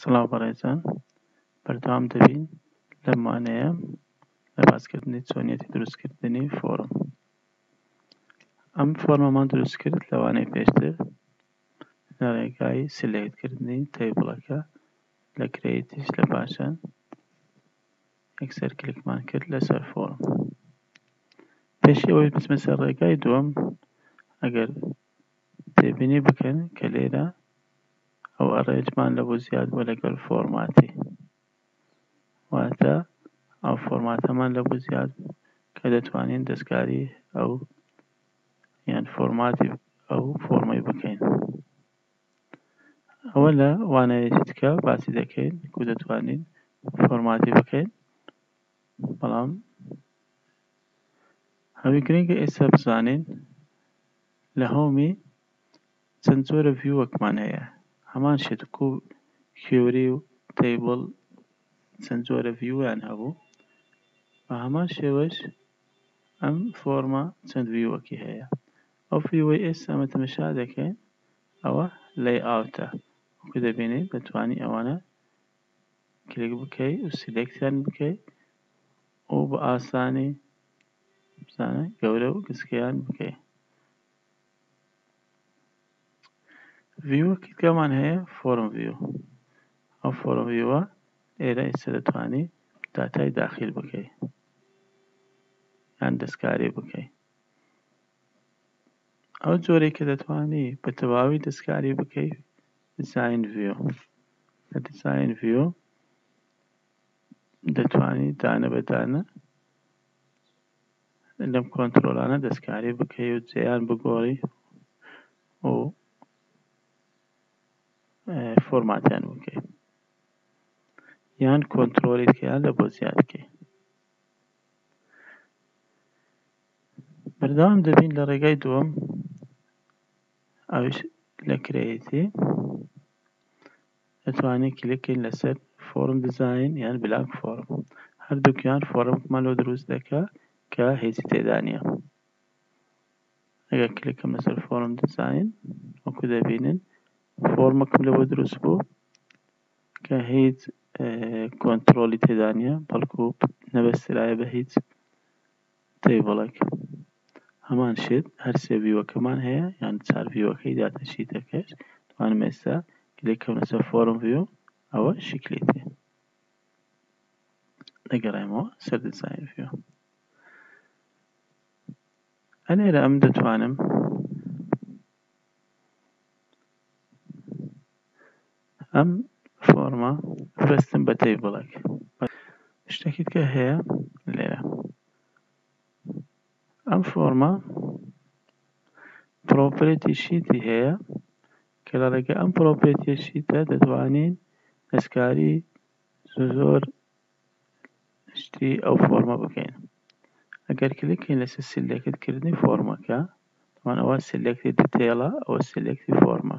سڵاو بەڕێزان بەردەوام دەبین لەم وانەیە لە باسکردنی چۆنیەتی دروستکردنی فۆرم ئەم فۆرمەمان دروست کرد لە وانەی پێشتر لە ڕێگای سلێکت کردنی تەیبڵەکە لە کرێتیش لە پاشان یەکسەر کلیکمان کرد لەسەر فۆرم پێشی ئەوەی بچمە سەر ڕێگای دووەم ئەگەر تێبینی بکەن کە لێرە ئەو ئەڕێجمان لەبۆ زیاد بوە لەگەل فۆرماتی واتە ئەو فۆرماتەمان لەبۆ زیاد بوو کە دەتوانین دەستکاری ئەو یان فۆرماتی ئەو فۆرمەی بکەین ئەوە لە وانەیەکی تکە باسی دەکەین کو دەتوانین فۆرماتی بکەین بەڵام هەوی گرنگە ئێستا بزانین لە هۆمی چەند جۆرە ڤیوەکمان هەیە هەمان شت وەکو کیوری و تەیبڵ چەند جۆرە ڤیویان هەبوو بە هەمان شێوەش ئەم فۆرمە چەند ڤیوەکی هەیە ئەو ڤیوەی ئێستا مەتمەشا دەکەین ئەوە لەی ئاوتە وەکو دەبینین دەتوانی ئەوانە کلیک بکەی و سیلێکتیان بکەی و بە ئاسانی بزانە گەورە و گچکەیان بکەی. ڤیوە کلیکەمان هەیە فۆرم ڤیو ئەو فۆرم ڤیوە ئێرە ئیسە دەتوانی داتای داخیل بکەی یان دەستکاری بکەی ئەو جۆرەی کە دەتوانی بە تەواوی دەستکاری بکەی دیزاین ڤیو لە دیزاین ڤیو دەتوانی دانە بە دانە لەم کۆنترۆلانە دەستکاری بکەی و جێیان بگۆڕی و فۆرماتیان بکەی یان کۆنترۆلی تکەیان لە بۆ زیاد بکەی بەردەوام دەبین لە ڕێگای دووەم ئەوش لە کرێتی ئەتوانی کلیک کەین لەسەر فۆرم دیزاین یان بلانک فۆرم هەردووکیان فۆرمکمان لۆ دروست دەکا کە هیچی تێدا نیە ئەگەر کلیک کەم لەسەر فۆرم دیزاین وەکو دەبینن فۆرمکم لە بۆ دروست بوو کە هیچ کۆنترۆلی تێدا نیە بەڵکو نەبەسترایە بە هیچ تەیبڵێک هەمان شت هەر سێ ڤیوەکەمان هەیە یان چار ڤیوەکەی داتە شیتەکەش توانم ئێستا کلێ کەونە سەر فۆرم ڤیو ئەوە شکلی تێ دەگەڕێمەوە سەر دیزاین ڤیو ئەنێرە ئەم دەتوانم ئەم فۆرمە بەستم بە تەیبڵێک شتێکی دیکە هەیە لێرە ئەم فۆرمە پرۆپرێتی شیتی هەیە کە لە ڕێگە ئەم پرۆپرێتی شیتە دەتوانین دەستکاری زۆر شتی ئەو فۆرمە بکەین ئەگەر کلیکین لەسەر سیلێکت کردنی فۆرمەکە تمان ئەوە سیلێکتی دیتەیڵە ئەوە سیلێکتی فۆرمە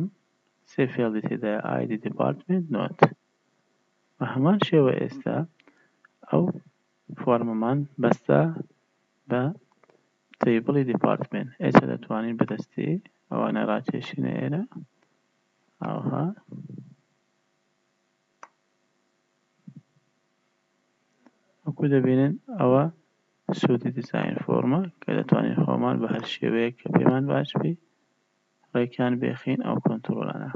م سێ فێڵی تێدایە ئای دی دێپارتمێنت نۆت بە هەمان شێوە ئێستا ئەو فۆڕمەمان بەستە بە تەیبڵی دێپارتمێنت ئێستا دەتوانین بە دەستی ئەوانە ڕاکێشینە ئێرە ئاوها وەکو دەبینن ئەوە سوودی دیزاین فۆڕمە کە دەتوانین خۆمان بە هەر شێوەیەک کە پێمان باش بی ڕێکیان بێخین ئەو کۆنتڕۆڵانە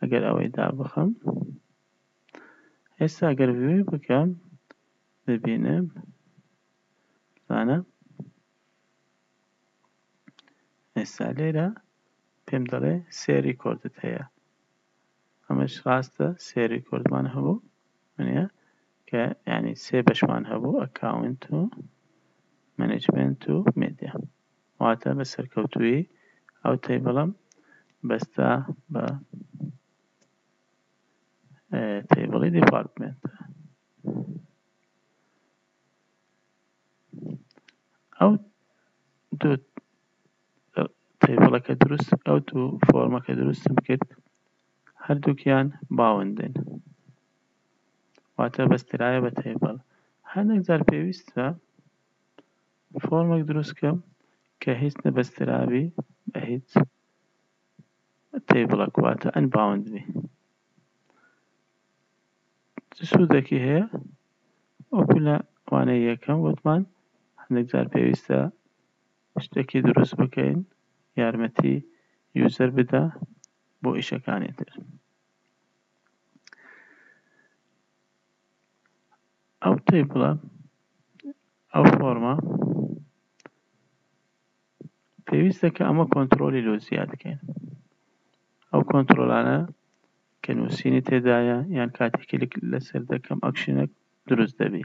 ئەگەر ئەوەی دابخەم ئێستا گەر ڤیوی بکەم دەبینم زانە ئێستا لێرە پێم دەڵێ سێ ڕیکۆردت هەیە ئەمەش ڕاستە سێ ڕیکۆردمان هەبوو منە کە یانی سێ بەشمان هەبوو ئەکاونت و مەنێجمێنت و مێدیا واتە بە سەرکەوتوویی ئەو تەیبڵەم بەستە بە تەیبڵی دیپارتمێنت ئەو دوو تەیبڵەکە دروست ئەو دوو فۆرمەکە دروستم کرد هەردووکیان باوندن واتە بەسترایە بە تەیبڵ هەندێک جار پێویستە فۆرمێک دروست کەم کە هیچ نەبەستراوی بە هیچ تەیبڵەک واتە ئەن باوند بی چ سوودێکی هەیە وەکو لە وانەی یەکەم وتمان هەندێک جار پێویستە شتێکی دروست بکەین یارمەتی یوزەر بدە بۆ ئیشەکانی تر ئەو تەیبڵە ئەو فۆرمە پێویستە کە ئەمە کۆنتترۆلی لۆ زیاد بکەین ئەو کۆنتترۆلانە کە نووسینی تێدایە یان کاتێکی لەسەر دەکەم ئەکشنێک دروست دەبی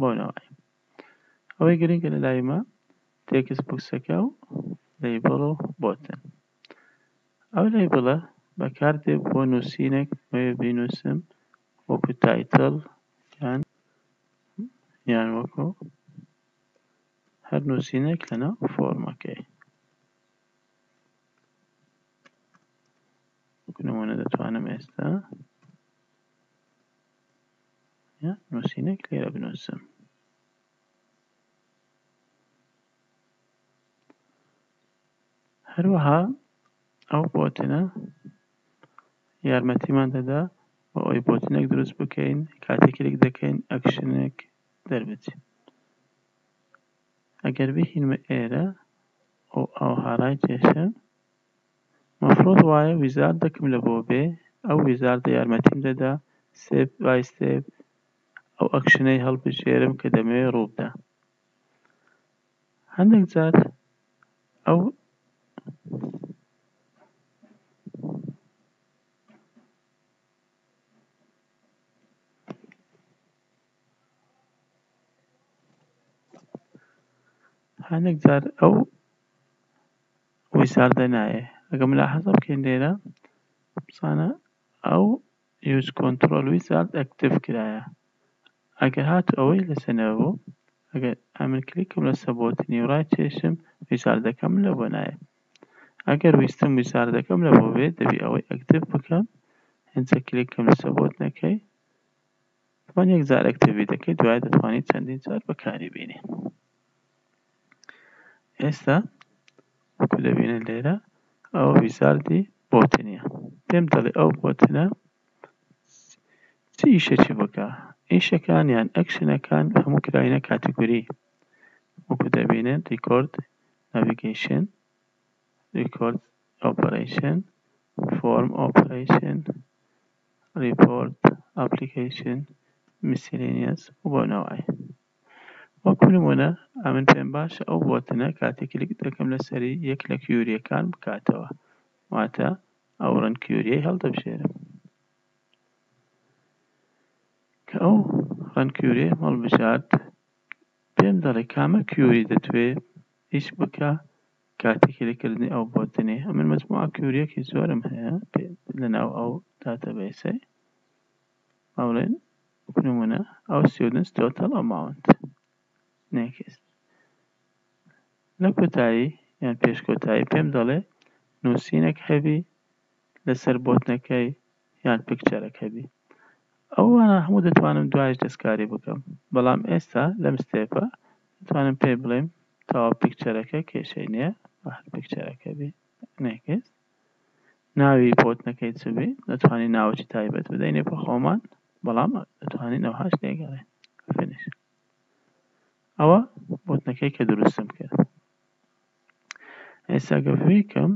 بۆ نەوەیە. ئەوەی گرنگە لە لای مە تێکست بوکسەکە و لەیبڵ و بۆتن. ئەو لەیبڵە بە کار دێ بۆ نووسینێک مەوێ بینووسم وەکوو تایتڵ یان یان وەکوو هەر نووسینێک لە ناو فۆرمەکەی. وەکوو نموونە دەتوانم ئێستا. یان نووسینێک لێرە بنووسم. هەروەها ئەو بۆتنە یارمەتیمان دەدا بۆ ئەوی بۆتنێک دروست بکەین کاتێک کلیک دەکەین ئەکشنێک دەربچین ئەگەر بهینمە ئێرە ئەو ئەوهارای کێشە مەفروض وایە ویزاردەکم لە بۆ بێ ئەو ویزاردە یارمەتیم دەدا ستێپ بای ستێپ ئەو ئەکشنەی هەڵبژێرم کە دەمەوێ ڕووبدا هەندێک جار ئەو هەندێک جار ئەو ئەوەی ساردە نایێ ئەگەر ملاحەزە بکەین لێرە بزانە ئەو یوز کۆنترۆل ویزارد ئەکتیڤ کرایە ئەگەر هات ئەوەی لەسەر نوێ بوو ئەگەر ئەمن کلیکم لەسەر بۆتنی و ڕایت کێشم ویزاردەکەم لە بۆ نایێ ئەگەر ویستم ویزاردەکەم لە بۆ بێ دەبی ئەوەی ئەکتیڤ بکەم ئینجا کلیکم لەسەر بۆتنەکەی ئەمان یەک جار ئەکتیڤی دەکەی دوای دەتوانی چەندین جار بەکاری بینی ئێستا وەکو دەبینن لێرە ئەوە ویزاردی بۆتنیە پێم دەڵێ ئەو بۆتنە چ ئیشەکی بکە ئیشەکان یان ئەکشنەکان هەموو کراینە کاتگوری وەکو دەبینن ریکۆرد ناویگەیشن ریکۆرد ئۆپەرەیشن فۆرم ئۆپەرەیشن ڕیپۆرت، ئەپڵیکەیشن، میسیلینیەس و بۆ نەوای. وەکو نمونە ئەمن پێم باشە ئەو بۆتنە کاتێ کلیک دەکەم لەسەری یەک لە کیوریەکان بکاتەوە واتە ئەو ڕن کیوریەی هەڵدەبژێرم کە ئەو ڕن کیوریەم هەڵبژارد پێم دەڵێ کامە کیوری دەتوێ ئیش بکا کاتی کلیککردنی ئەو بۆتنی من مجموعە کوریەکی زۆرم هەیە لەناو ئەو داتە بەیسەی با بڵێن وەک نمونە ئەو ستیودنس تۆتەڵ ئەماونت نێکست لە کۆتایی یان پێش کۆتایی پێم دەڵێ نوسینێک هەبی لەسەر بۆتنەکەی یان پکچەرەک هەبی ئەوانە هەموو دەتوانم دوایش دەستکاری بکەم بەڵام ئێستا لەم ستێپە دەتوانم پێی بڵیم تەواو پکچەرەکە کێشەی نیە با هەر پکچەرەک هەبی نێکست ناوی پۆتنەکەی چ بی دەتوانی ناوەکی تایبەت بدەینێ بە خۆمان بەڵام دەتوانین ئەوهاش لێگەڕێ فینیش ئەوە بۆتنەکەی کە دروستم کرد ئێستا گە ڤیوی کەم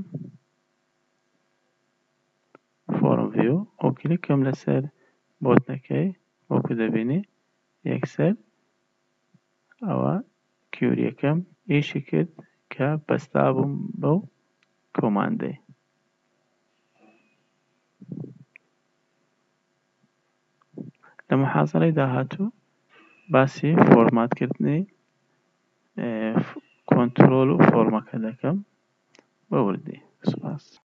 فۆرم ڤیو و کلیک کەم لەسەر بۆتنەکەی وەکو دەبینی یەکسەر ئەوە کیوریەکەم ئیشی کرد کە بەستابووم بەو کۆماندەی. لە محازەرەی داهاتوو باسی فۆرمات کردنی کۆنترۆل و فۆرمەکە دەکەم بە وردی سوپاس.